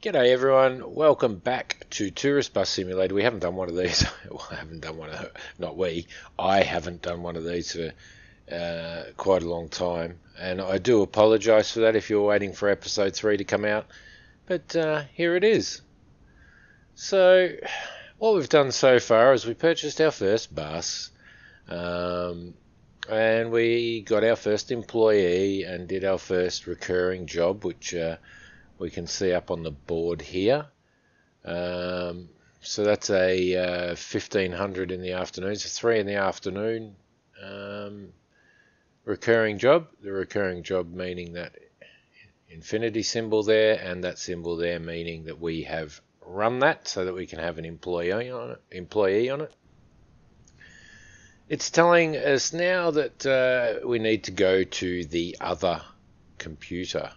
G'day everyone, welcome back to Tourist Bus Simulator. We haven't done one of these, well, I haven't done one of, not we, I haven't done one of these for uh, quite a long time. And I do apologise for that if you're waiting for episode 3 to come out. But uh, here it is. So, what we've done so far is we purchased our first bus. Um, and we got our first employee and did our first recurring job, which uh, we can see up on the board here. Um, so that's a uh, 1500 in the afternoon, so 3 in the afternoon um, recurring job. The recurring job meaning that infinity symbol there and that symbol there meaning that we have run that so that we can have an employee on it. Employee on it. It's telling us now that uh, we need to go to the other computer.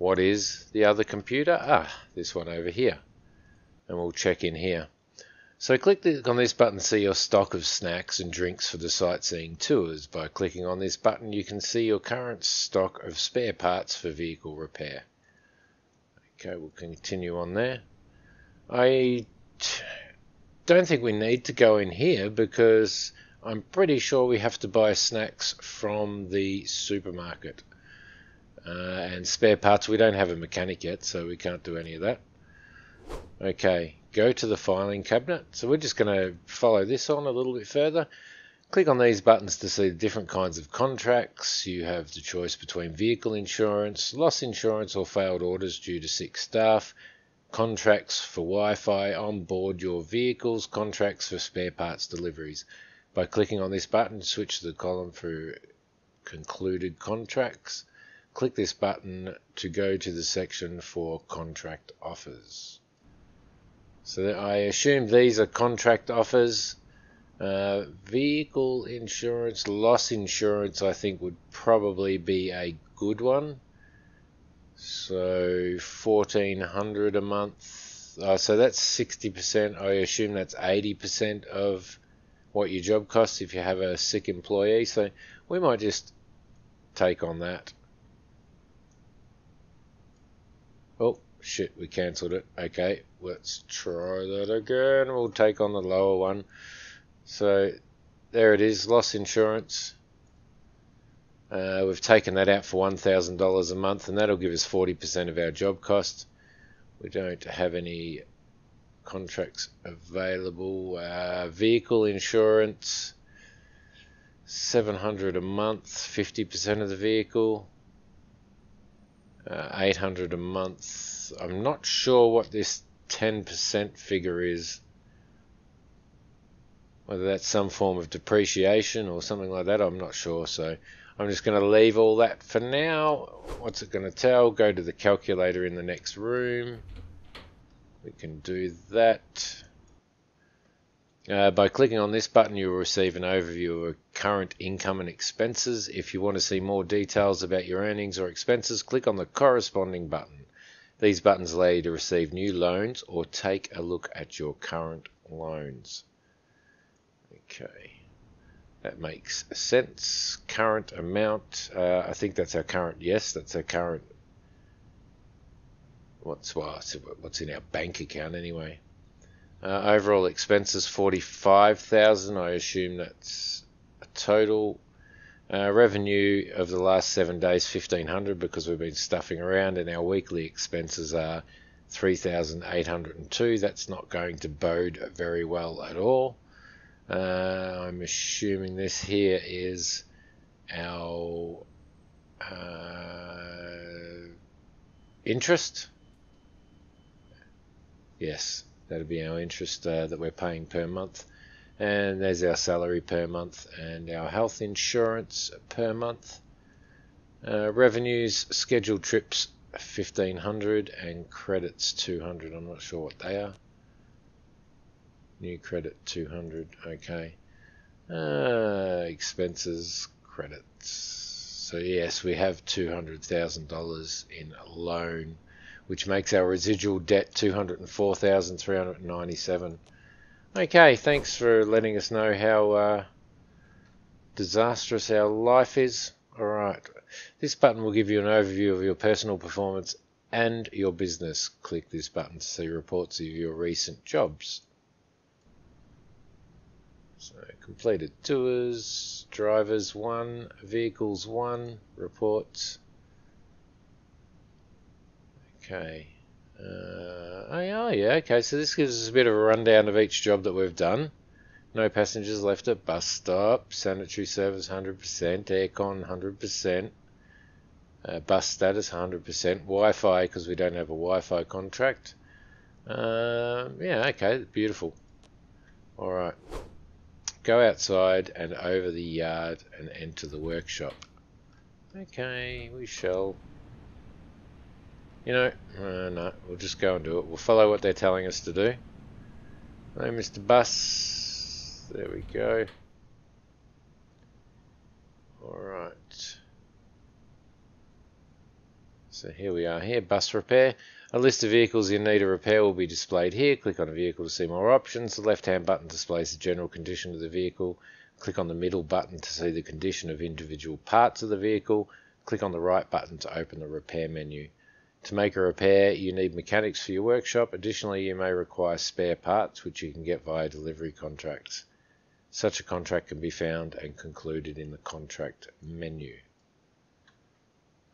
What is the other computer? Ah, this one over here. And we'll check in here. So click on this button to see your stock of snacks and drinks for the sightseeing tours. By clicking on this button you can see your current stock of spare parts for vehicle repair. Okay, we'll continue on there. I don't think we need to go in here because I'm pretty sure we have to buy snacks from the supermarket. Uh, and spare parts, we don't have a mechanic yet, so we can't do any of that. Okay, go to the filing cabinet. So we're just going to follow this on a little bit further. Click on these buttons to see the different kinds of contracts. You have the choice between vehicle insurance, loss insurance, or failed orders due to sick staff, contracts for Wi-Fi on board your vehicles, contracts for spare parts deliveries. By clicking on this button, switch to the column for concluded contracts. Click this button to go to the section for contract offers. So I assume these are contract offers. Uh, vehicle insurance, loss insurance, I think would probably be a good one. So 1400 a month. Uh, so that's 60%. I assume that's 80% of what your job costs if you have a sick employee. So we might just take on that. Oh, shit, we cancelled it. Okay, let's try that again. We'll take on the lower one. So, there it is, loss insurance. Uh, we've taken that out for $1,000 a month, and that'll give us 40% of our job cost. We don't have any contracts available. Uh, vehicle insurance, 700 a month, 50% of the vehicle uh, 800 a month. I'm not sure what this 10% figure is. Whether that's some form of depreciation or something like that, I'm not sure. So I'm just going to leave all that for now. What's it going to tell? Go to the calculator in the next room. We can do that. Uh, by clicking on this button, you will receive an overview of current income and expenses. If you want to see more details about your earnings or expenses, click on the corresponding button. These buttons allow you to receive new loans or take a look at your current loans. Okay, that makes sense. Current amount, uh, I think that's our current, yes, that's our current, what's, what's in our bank account anyway. Uh, overall expenses 45,000. I assume that's a total. Uh, revenue of the last seven days 1500 because we've been stuffing around, and our weekly expenses are 3,802. That's not going to bode very well at all. Uh, I'm assuming this here is our uh, interest. Yes, That'll be our interest uh, that we're paying per month. And there's our salary per month and our health insurance per month. Uh, revenues, scheduled trips 1500 and credits 200. I'm not sure what they are. New credit 200. Okay. Uh, expenses, credits. So yes, we have $200,000 in loan which makes our residual debt 204,397. Okay, thanks for letting us know how uh, disastrous our life is. Alright, this button will give you an overview of your personal performance and your business. Click this button to see reports of your recent jobs. So completed tours, drivers 1, vehicles 1, reports. Okay. Uh, oh, yeah, okay, so this gives us a bit of a rundown of each job that we've done. No passengers left at bus stop, sanitary service 100%, aircon 100%, uh, bus status 100%, Wi-Fi because we don't have a Wi-Fi contract. Uh, yeah, okay, beautiful. Alright. Go outside and over the yard and enter the workshop. Okay, we shall. You know, uh, no, we'll just go and do it. We'll follow what they're telling us to do. Hello, Mr. Bus. There we go. Alright. So here we are here, bus repair. A list of vehicles in need of repair will be displayed here. Click on a vehicle to see more options. The left hand button displays the general condition of the vehicle. Click on the middle button to see the condition of individual parts of the vehicle. Click on the right button to open the repair menu. To make a repair, you need mechanics for your workshop. Additionally, you may require spare parts, which you can get via delivery contracts. Such a contract can be found and concluded in the contract menu.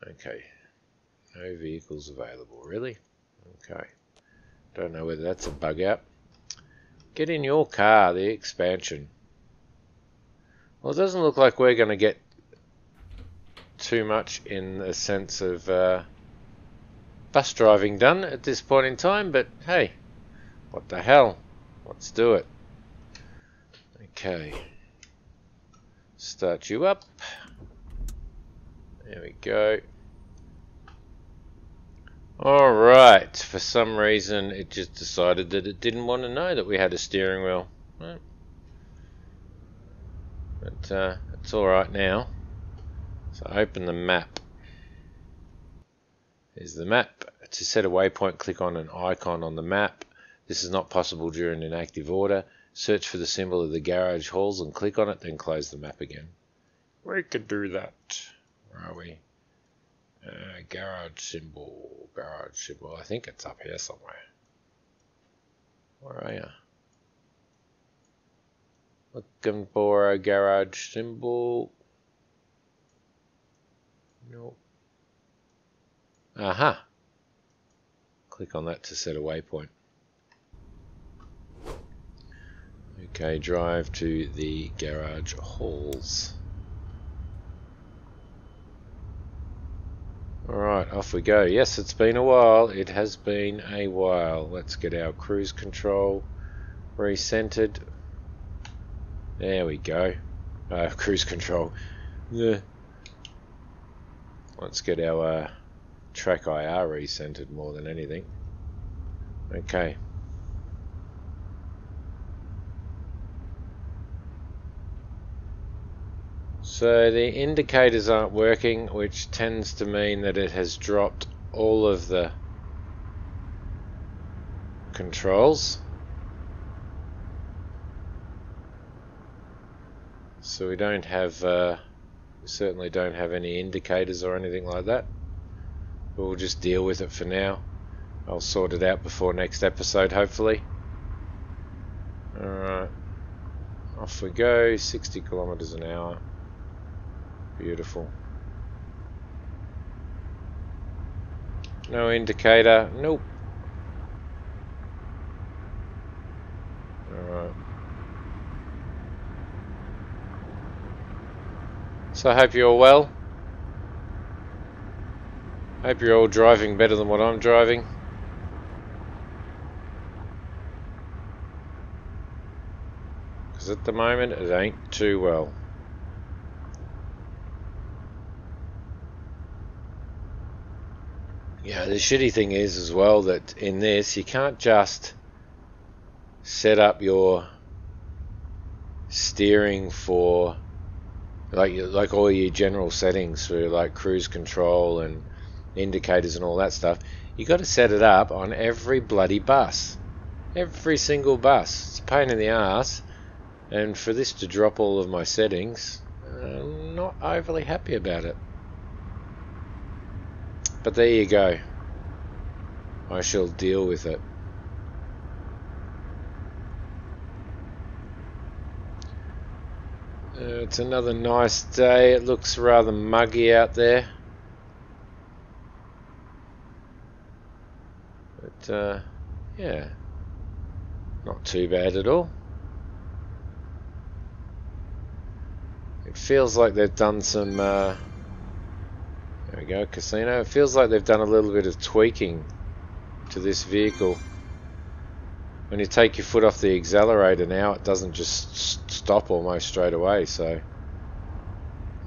Okay, no vehicles available, really? Okay. Don't know whether that's a bug out. Get in your car, the expansion. Well, it doesn't look like we're going to get too much in the sense of uh, bus driving done at this point in time, but hey, what the hell? Let's do it. Okay. Start you up. There we go. Alright, for some reason it just decided that it didn't want to know that we had a steering wheel. But uh, it's alright now. So open the map. Here's the map. To set a waypoint, click on an icon on the map. This is not possible during an active order. Search for the symbol of the garage halls and click on it, then close the map again. We could do that. Where are we? Uh, garage symbol, garage symbol. I think it's up here somewhere. Where are you? Looking for a garage symbol. Nope. Aha. Click on that to set a waypoint. Okay, drive to the garage halls. Alright, off we go. Yes, it's been a while. It has been a while. Let's get our cruise control recentered. There we go. Uh, cruise control. Yeah. Let's get our uh, track IR recentered more than anything. Okay. So the indicators aren't working, which tends to mean that it has dropped all of the controls. So we don't have, uh, we certainly don't have any indicators or anything like that. We'll just deal with it for now. I'll sort it out before next episode, hopefully. Alright. Off we go, 60 kilometers an hour. Beautiful. No indicator. Nope. Alright. So I hope you're well. Hope you're all driving better than what I'm driving. Because at the moment it ain't too well. Yeah, the shitty thing is as well that in this you can't just set up your steering for like like all your general settings for like cruise control and indicators and all that stuff. You've got to set it up on every bloody bus, every single bus. It's a pain in the ass, and for this to drop all of my settings, I'm not overly happy about it. But there you go. I shall deal with it. Uh, it's another nice day. It looks rather muggy out there. Uh, yeah, not too bad at all. It feels like they've done some, uh, there we go, casino. It feels like they've done a little bit of tweaking to this vehicle. When you take your foot off the accelerator now, it doesn't just stop almost straight away, so...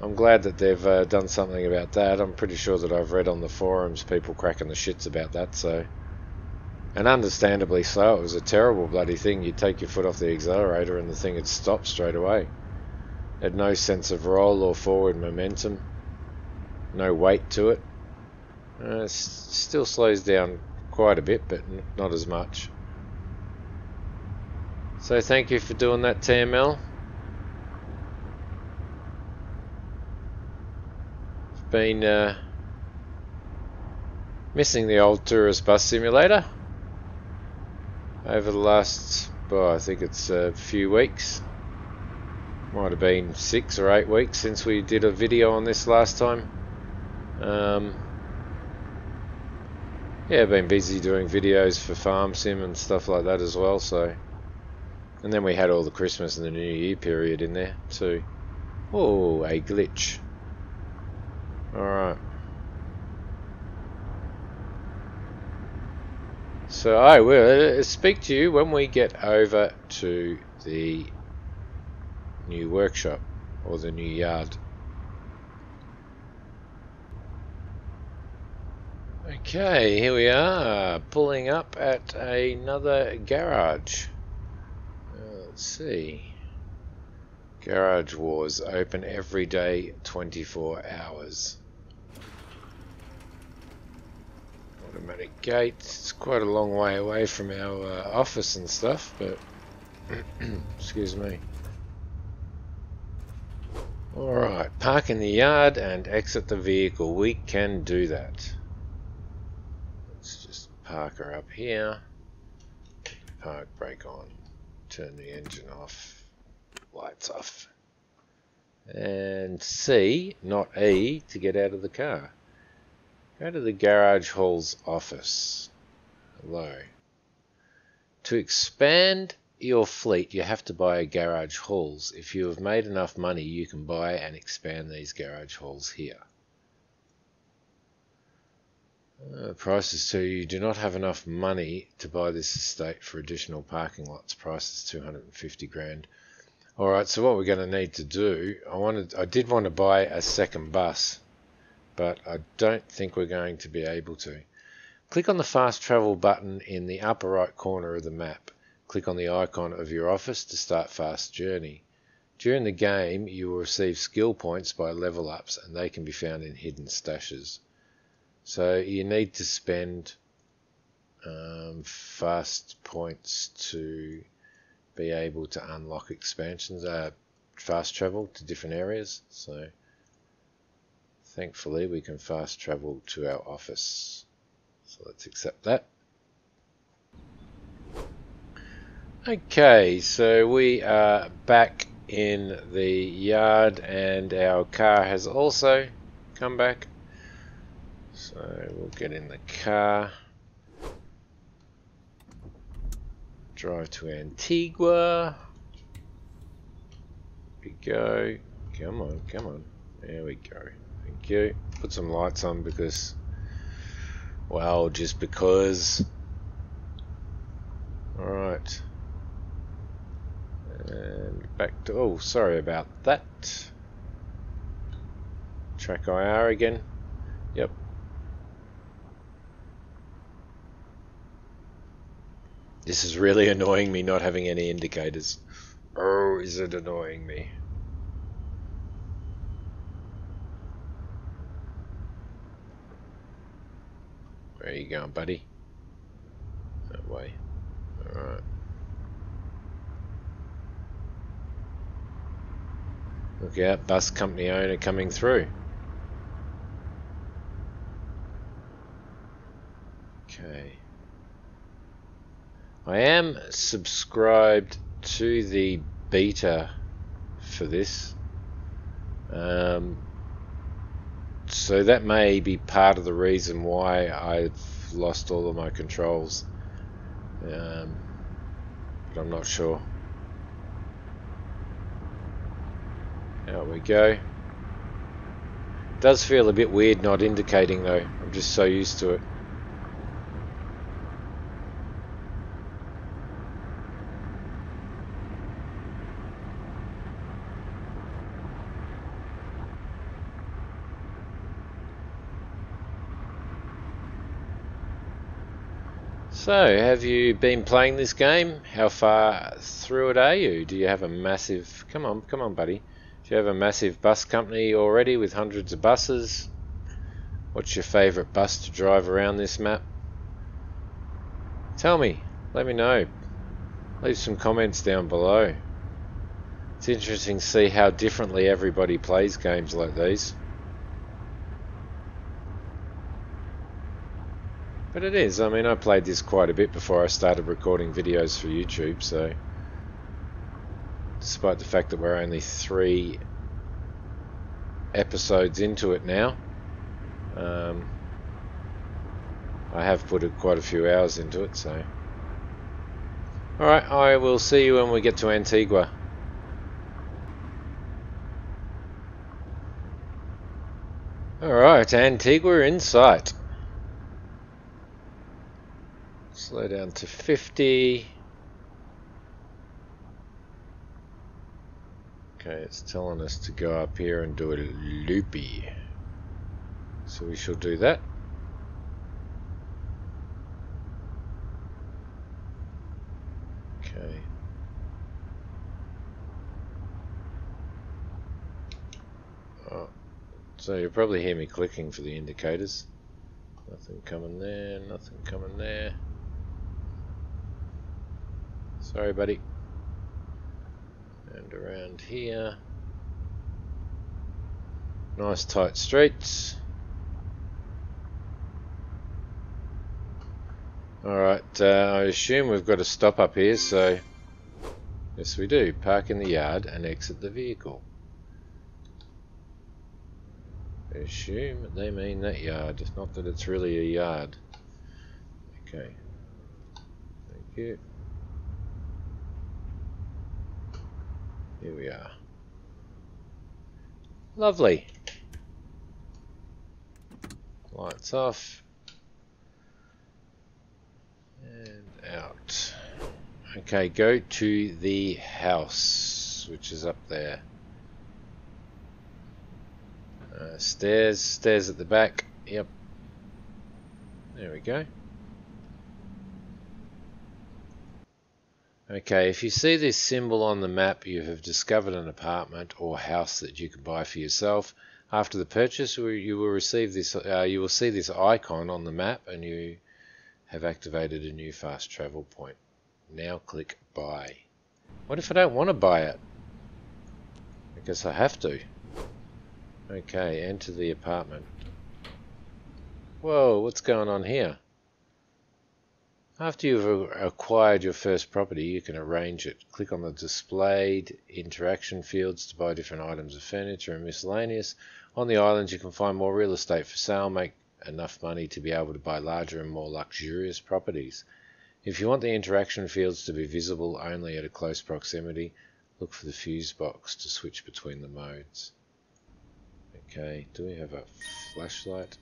I'm glad that they've uh, done something about that. I'm pretty sure that I've read on the forums people cracking the shits about that, so... And understandably so, it was a terrible bloody thing. You'd take your foot off the accelerator and the thing would stop straight away. It Had no sense of roll or forward momentum. No weight to it. Uh, it still slows down quite a bit, but not as much. So thank you for doing that, TML. Been uh, missing the old tourist bus simulator over the last, well, I think it's a few weeks. Might have been six or eight weeks since we did a video on this last time. Um, yeah, been busy doing videos for Farm Sim and stuff like that as well. So, and then we had all the Christmas and the New Year period in there too. Oh, a glitch. All So I will uh, speak to you when we get over to the new workshop or the new yard. Okay, here we are, pulling up at another garage. Uh, let's see. Garage Wars open every day, 24 hours. Automatic gate. It's quite a long way away from our uh, office and stuff, but excuse me. Alright, park in the yard and exit the vehicle. We can do that. Let's just park her up here. Park brake on. Turn the engine off. Lights off. And C, not E, to get out of the car. Go to the garage hall's office. Hello. To expand your fleet, you have to buy a garage halls. If you have made enough money, you can buy and expand these garage halls here. Uh, price is two. You do not have enough money to buy this estate for additional parking lots. Price is 250 grand. Alright, so what we're going to need to do, I wanted, I did want to buy a second bus but I don't think we're going to be able to. Click on the fast travel button in the upper right corner of the map. Click on the icon of your office to start fast journey. During the game you will receive skill points by level ups and they can be found in hidden stashes. So you need to spend um, fast points to be able to unlock expansions, uh, fast travel to different areas. So Thankfully, we can fast travel to our office. So let's accept that. Okay, so we are back in the yard and our car has also come back. So we'll get in the car. Drive to Antigua. We go. Come on, come on. There we go. Put some lights on because, well, just because. Alright. And back to, oh, sorry about that. Track IR again. Yep. This is really annoying me not having any indicators. Oh, is it annoying me? Where are you going, buddy? That way. Alright. Look out, bus company owner coming through. Okay. I am subscribed to the beta for this. Um, so that may be part of the reason why I've lost all of my controls. Um, but I'm not sure. There we go. Does feel a bit weird not indicating though. I'm just so used to it. So, have you been playing this game? How far through it are you? Do you have a massive... Come on, come on, buddy. Do you have a massive bus company already with hundreds of buses? What's your favourite bus to drive around this map? Tell me. Let me know. Leave some comments down below. It's interesting to see how differently everybody plays games like these. But it is. I mean, I played this quite a bit before I started recording videos for YouTube, so despite the fact that we're only three episodes into it now, um, I have put quite a few hours into it, so. Alright, I will see you when we get to Antigua. Alright, Antigua in sight. Slow down to 50. Okay, it's telling us to go up here and do a loopy. So we shall do that. Okay. Oh, so you'll probably hear me clicking for the indicators. Nothing coming there, nothing coming there. Sorry, buddy. And around here. Nice tight streets. Alright, uh, I assume we've got to stop up here, so... Yes, we do. Park in the yard and exit the vehicle. I assume they mean that yard, not that it's really a yard. Okay. Thank you. Here we are. Lovely. Lights off. And out. Okay, go to the house, which is up there. Uh, stairs, stairs at the back. Yep. There we go. Okay, if you see this symbol on the map, you have discovered an apartment or house that you can buy for yourself. After the purchase, you will receive this. Uh, you will see this icon on the map, and you have activated a new fast travel point. Now click buy. What if I don't want to buy it? I guess I have to. Okay, enter the apartment. Whoa, what's going on here? After you've acquired your first property, you can arrange it. Click on the displayed interaction fields to buy different items of furniture and miscellaneous. On the islands, you can find more real estate for sale, make enough money to be able to buy larger and more luxurious properties. If you want the interaction fields to be visible only at a close proximity, look for the fuse box to switch between the modes. Okay, do we have a flashlight?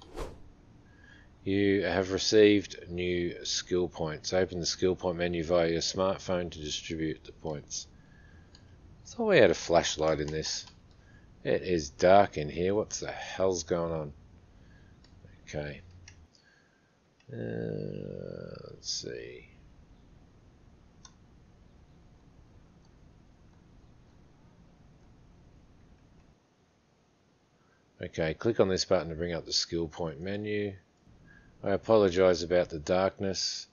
You have received new skill points. Open the skill point menu via your smartphone to distribute the points. Thought we had a flashlight in this. It is dark in here. What the hell's going on? Okay. Uh, let's see. Okay, click on this button to bring up the skill point menu. I apologize about the darkness.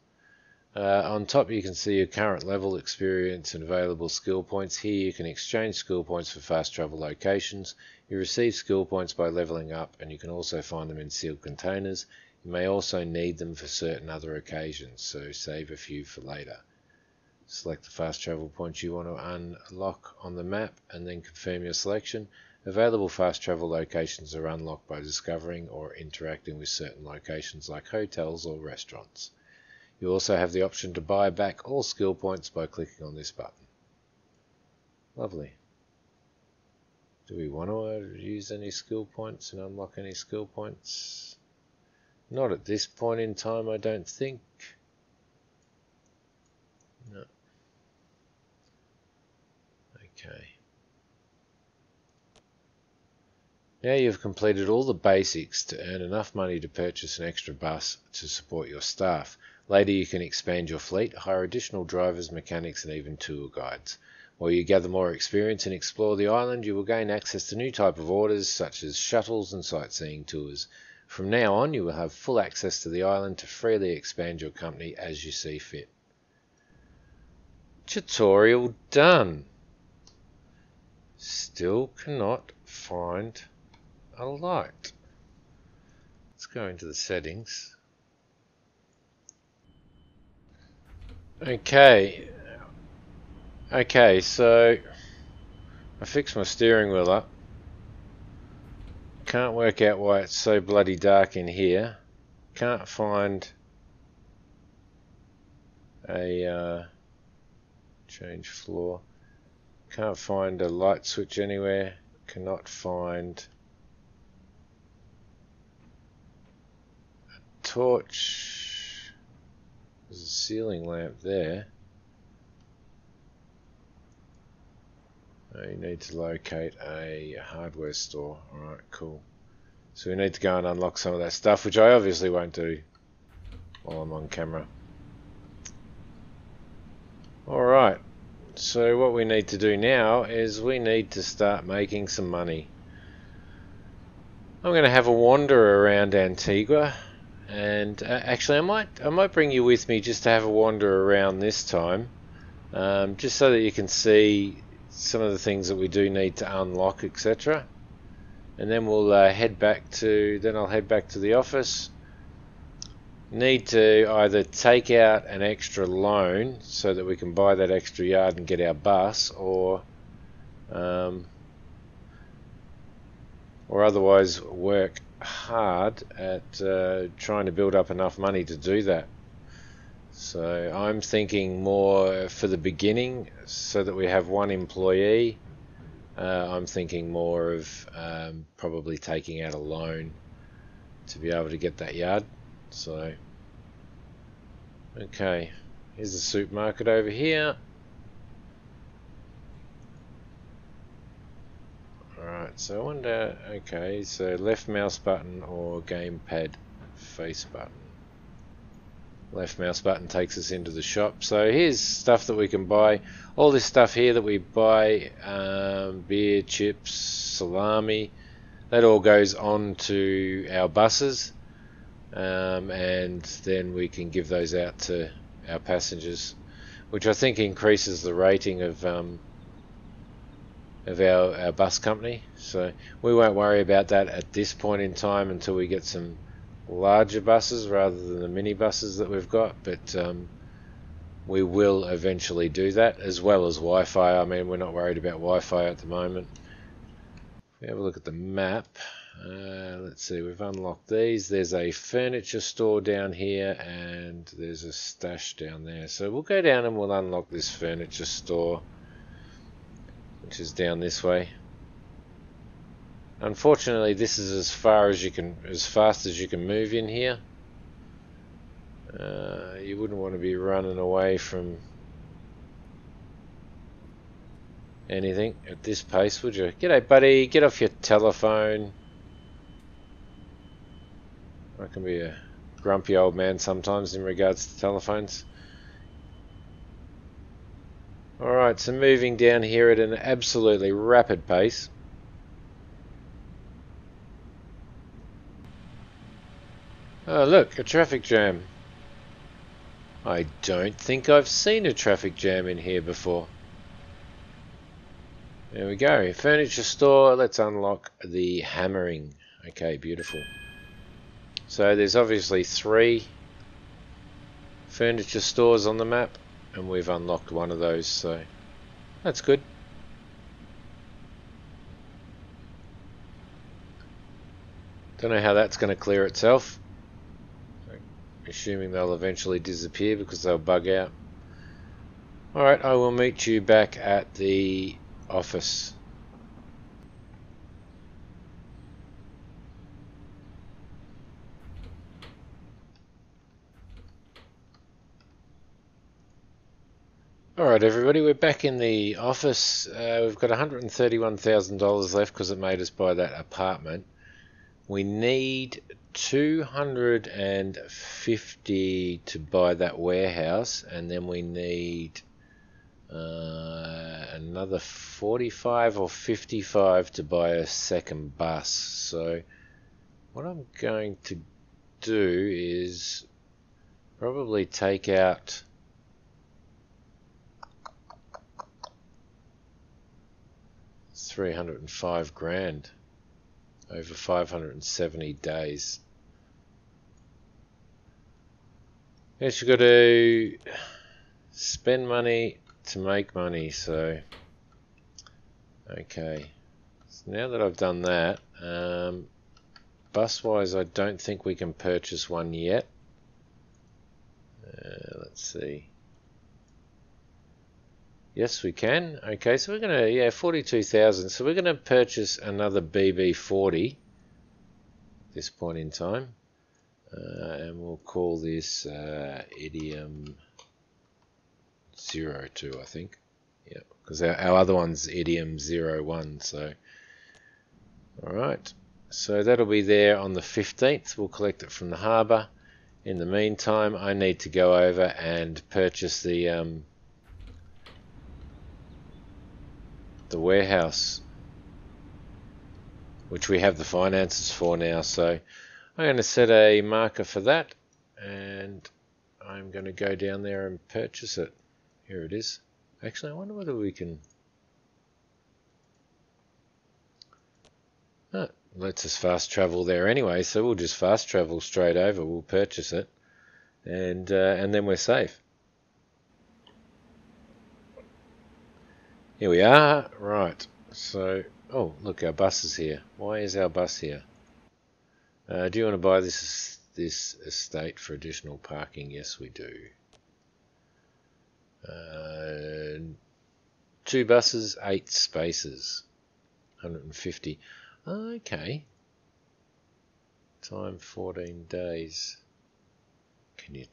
Uh, on top you can see your current level, experience and available skill points. Here you can exchange skill points for fast travel locations. You receive skill points by leveling up and you can also find them in sealed containers. You may also need them for certain other occasions, so save a few for later. Select the fast travel points you want to unlock on the map and then confirm your selection. Available fast travel locations are unlocked by discovering or interacting with certain locations like hotels or restaurants. You also have the option to buy back all skill points by clicking on this button. Lovely. Do we want to use any skill points and unlock any skill points? Not at this point in time, I don't think. No. Okay. Now you've completed all the basics to earn enough money to purchase an extra bus to support your staff. Later you can expand your fleet, hire additional drivers, mechanics and even tour guides. While you gather more experience and explore the island, you will gain access to new type of orders such as shuttles and sightseeing tours. From now on, you will have full access to the island to freely expand your company as you see fit. Tutorial done. Still cannot find a light. Let's go into the settings. Okay, Okay, so I fixed my steering wheel up. Can't work out why it's so bloody dark in here. Can't find a uh, change floor. Can't find a light switch anywhere. Cannot find torch. There's a ceiling lamp there. Uh, you need to locate a hardware store. Alright, cool. So we need to go and unlock some of that stuff, which I obviously won't do while I'm on camera. Alright, so what we need to do now is we need to start making some money. I'm going to have a wander around Antigua and uh, actually I might I might bring you with me just to have a wander around this time um, just so that you can see some of the things that we do need to unlock, etc. And then we'll uh, head back to, then I'll head back to the office. Need to either take out an extra loan so that we can buy that extra yard and get our bus, or um, or otherwise work hard at uh, trying to build up enough money to do that. So I'm thinking more for the beginning so that we have one employee. Uh, I'm thinking more of um, probably taking out a loan to be able to get that yard. So, okay, here's the supermarket over here. Alright, so I wonder, okay, so left mouse button or gamepad face button? Left mouse button takes us into the shop. So here's stuff that we can buy. All this stuff here that we buy um, beer chips salami that all goes on to our buses. Um, and then we can give those out to our passengers which I think increases the rating of um, of our, our bus company so we won't worry about that at this point in time until we get some larger buses rather than the mini buses that we've got, but um, we will eventually do that as well as Wi-Fi. I mean, we're not worried about Wi-Fi at the moment. If we have a look at the map, uh, let's see, we've unlocked these. There's a furniture store down here and there's a stash down there. So we'll go down and we'll unlock this furniture store, which is down this way. Unfortunately, this is as far as you can, as fast as you can move in here. Uh, you wouldn't want to be running away from anything at this pace, would you? G'day, buddy. Get off your telephone. I can be a grumpy old man sometimes in regards to telephones. Alright, so moving down here at an absolutely rapid pace. Oh, look, a traffic jam. I don't think I've seen a traffic jam in here before. There we go. Furniture store. Let's unlock the hammering. Okay, beautiful. So there's obviously three furniture stores on the map. And we've unlocked one of those so that's good. Don't know how that's going to clear itself. Assuming they'll eventually disappear because they'll bug out. Alright I will meet you back at the office Alright everybody, we're back in the office. Uh, we've got $131,000 left because it made us buy that apartment. We need 250 to buy that warehouse and then we need uh, another 45 or 55 to buy a second bus. So what I'm going to do is probably take out 305 grand over 570 days. Yes, you've got to spend money to make money, so okay. So now that I've done that, um, bus-wise I don't think we can purchase one yet. Uh, let's see. Yes, we can. Okay, so we're going to, yeah, 42,000. So we're going to purchase another BB40 at this point in time. Uh, and we'll call this uh, Idiom 02, I think. Yeah, because our, our other one's Idiom 01, so... Alright, so that'll be there on the 15th. We'll collect it from the harbour. In the meantime, I need to go over and purchase the... Um, the warehouse which we have the finances for now. So I'm going to set a marker for that and I'm going to go down there and purchase it. Here it is. Actually I wonder whether we can oh, lets us fast travel there anyway. So we'll just fast travel straight over. We'll purchase it and uh, and then we're safe Here we are. Right. So, oh, look, our bus is here. Why is our bus here? Uh, do you want to buy this this estate for additional parking? Yes, we do. Uh, two buses, eight spaces, 150. Okay. Time 14 days. Can you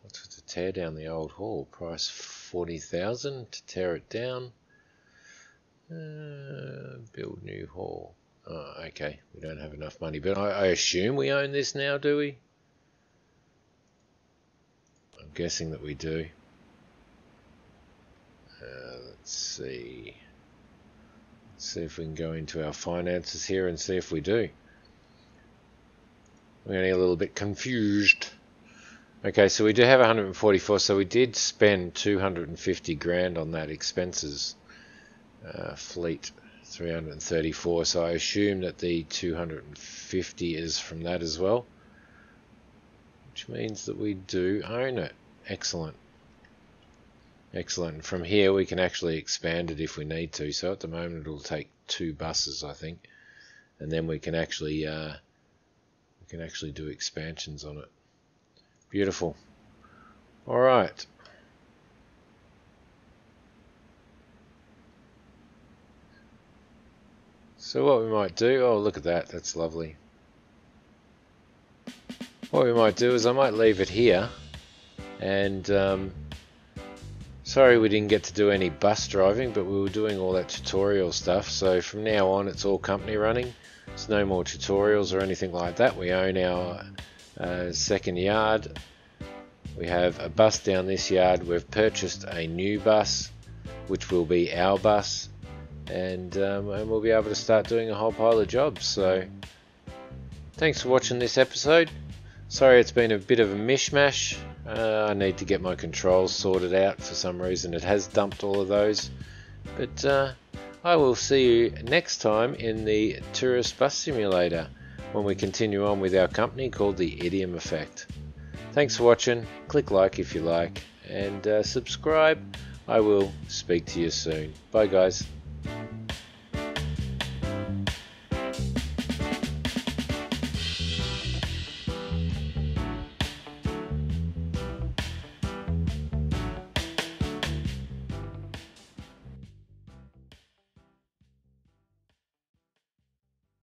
What's to tear down the old hall? Price 40,000 to tear it down. Uh, build new hall. Oh, okay, we don't have enough money, but I, I assume we own this now, do we? I'm guessing that we do. Uh, let's see. Let's see if we can go into our finances here and see if we do. We're getting a little bit confused. Okay, so we do have 144, so we did spend 250 grand on that expenses uh, fleet 334, so I assume that the 250 is from that as well, which means that we do own it. Excellent. Excellent. From here we can actually expand it if we need to, so at the moment it'll take two buses, I think, and then we can actually uh, we can actually do expansions on it. Beautiful. All right. So what we might do, oh look at that, that's lovely. What we might do is I might leave it here and um, sorry we didn't get to do any bus driving but we were doing all that tutorial stuff so from now on it's all company running. There's no more tutorials or anything like that. We own our uh, second yard. We have a bus down this yard. We've purchased a new bus, which will be our bus, and, um, and we'll be able to start doing a whole pile of jobs. So, thanks for watching this episode. Sorry it's been a bit of a mishmash. Uh, I need to get my controls sorted out. For some reason, it has dumped all of those. But uh, I will see you next time in the Tourist Bus Simulator when we continue on with our company called the Idiom Effect. Thanks for watching, click like if you like, and uh, subscribe. I will speak to you soon. Bye, guys.